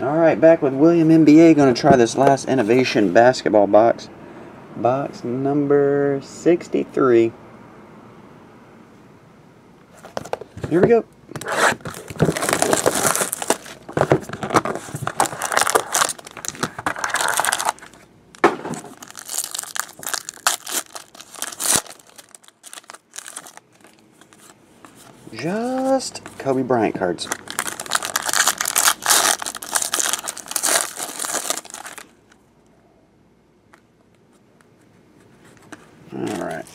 Alright, back with William NBA. Going to try this last Innovation basketball box. Box number 63. Here we go. Just Kobe Bryant cards. Alright.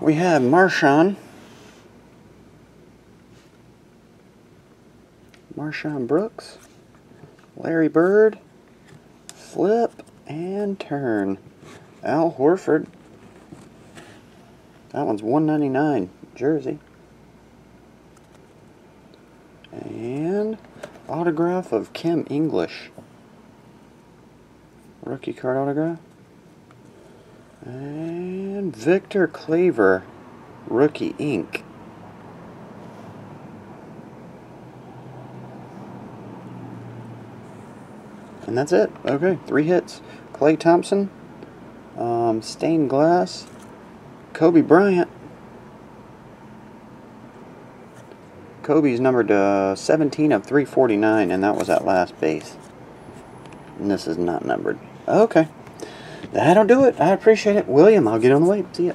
We have MarShon. MarShon Brooks. Larry Bird. Flip and turn. Al Horford. That one's 199 jersey. And autograph of Kim English. Rookie card autograph. And Victor Claver, Rookie Ink. And that's it. Okay, three hits. Klay Thompson, um, Stained Glass, Kobe Bryant. Kobe's numbered uh, 17 of 349, and that was at last base. And this is not numbered. Okay. That'll do it. I appreciate it. William, I'll get on the way. See ya.